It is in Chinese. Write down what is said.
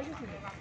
这是什么？